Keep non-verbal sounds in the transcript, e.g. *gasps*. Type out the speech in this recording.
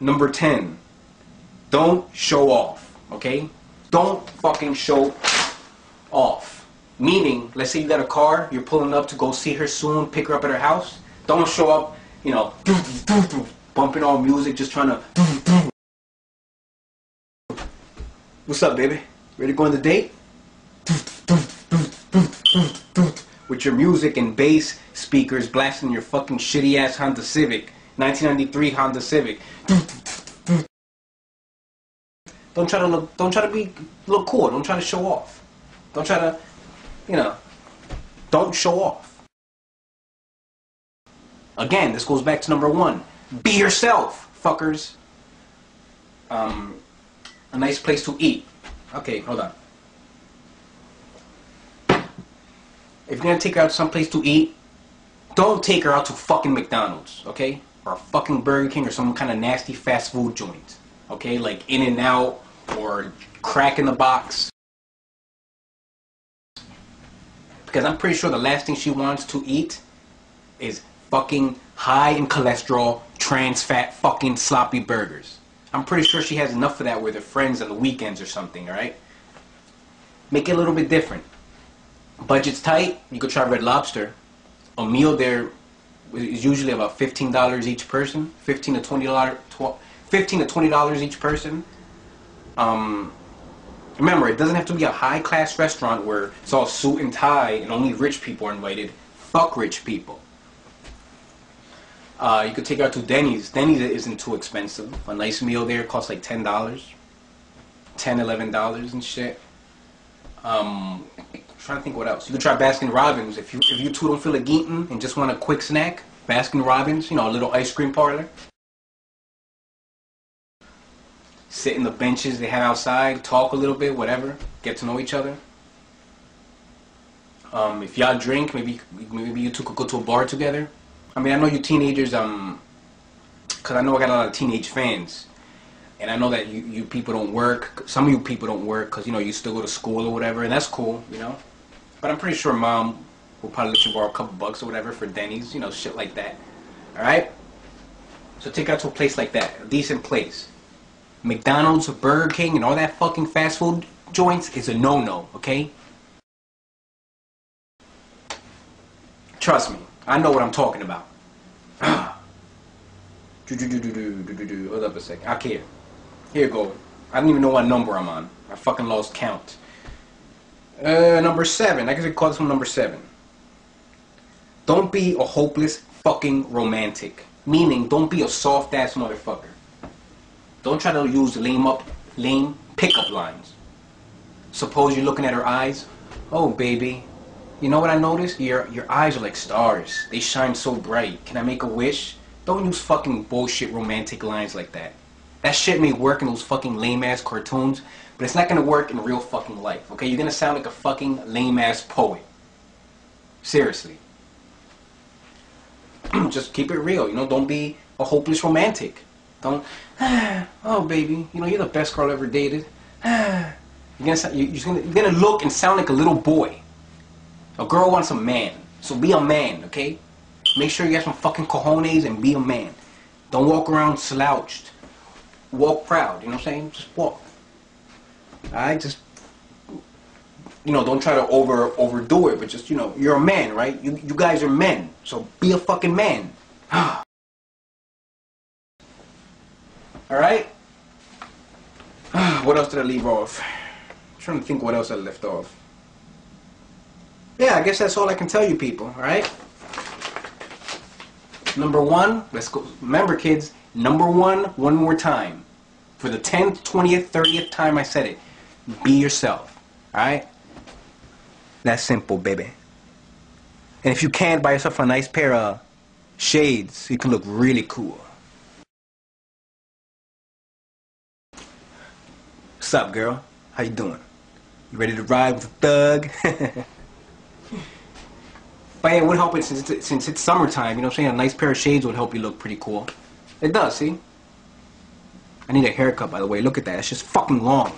Number 10. Don't show off, okay? Don't fucking show off. Meaning, let's say you got a car, you're pulling up to go see her soon, pick her up at her house. Don't show up, you know, *laughs* bumping all music, just trying *laughs* to. What's up, baby? Ready to go on the date? *laughs* With your music and bass speakers blasting your fucking shitty ass Honda Civic, 1993 Honda Civic. Don't try to look. Don't try to be look cool. Don't try to show off. Don't try to, you know. Don't show off. Again, this goes back to number one. Be yourself, fuckers. Um, a nice place to eat. Okay, hold on. If you're gonna take her out someplace to eat, don't take her out to fucking McDonald's, okay? Or a fucking Burger King or some kind of nasty fast food joint, okay? Like In and Out or Crack in the Box. Because I'm pretty sure the last thing she wants to eat is fucking high in cholesterol, trans fat, fucking sloppy burgers. I'm pretty sure she has enough of that with her friends on the weekends or something, alright? Make it a little bit different. Budget's tight, you could try Red Lobster. A meal there is usually about $15 each person. 15 to $20, 15 to $20 each person. Um, remember, it doesn't have to be a high class restaurant where it's all suit and tie and only rich people are invited. Fuck rich people. Uh, you could take her out to Denny's. Denny's isn't too expensive. A nice meal there costs like $10. $10, $11 and shit. Um, trying to think what else. You could try Baskin Robbins if you if you two don't feel like eating and just want a quick snack. Baskin Robbins, you know, a little ice cream parlor. Sit in the benches they have outside, talk a little bit, whatever. Get to know each other. Um, if y'all drink, maybe maybe you two could go to a bar together. I mean, I know you teenagers, um, cause I know I got a lot of teenage fans, and I know that you you people don't work. Some of you people don't work, cause you know you still go to school or whatever, and that's cool, you know. But I'm pretty sure mom will probably let you borrow a couple bucks or whatever for Denny's, you know, shit like that. Alright? So take her to a place like that, a decent place. McDonald's, or Burger King, and all that fucking fast food joints is a no-no, okay? Trust me, I know what I'm talking about. *sighs* Hold up a second. I care. Here you go. I don't even know what number I'm on. I fucking lost count. Uh, number seven. I guess I call this one number seven. Don't be a hopeless fucking romantic. Meaning, don't be a soft ass motherfucker. Don't try to use lame up, lame pickup lines. Suppose you're looking at her eyes. Oh, baby. You know what I noticed? Your your eyes are like stars. They shine so bright. Can I make a wish? Don't use fucking bullshit romantic lines like that. That shit may work in those fucking lame ass cartoons, but it's not gonna work in real fucking life, okay? You're gonna sound like a fucking lame ass poet. Seriously. *clears throat* Just keep it real, you know? Don't be a hopeless romantic. Don't, *sighs* oh baby, you know, you're the best girl I ever dated. *sighs* You're gonna, sound, you're, gonna, you're gonna look and sound like a little boy. A girl wants a man, so be a man, okay? Make sure you have some fucking cojones and be a man. Don't walk around slouched. Walk proud, you know what I'm saying? Just walk. I just, you know, don't try to over overdo it, but just, you know, you're a man, right? You, you guys are men, so be a fucking man. *gasps* All right? *sighs* what else did I leave off? I'm trying to think what else I left off. Yeah, I guess that's all I can tell you people, all right? Number one, let's go. Remember, kids, number one, one more time. For the 10th, 20th, 30th time I said it. Be yourself. Alright? That's simple, baby. And if you can, buy yourself a nice pair of shades you can look really cool. What's up, girl? How you doing? You ready to ride with a thug? *laughs* but yeah, it would help it since it's, since it's summertime, you know what I'm saying? A nice pair of shades would help you look pretty cool. It does, see? I need a haircut, by the way. Look at that. It's just fucking long.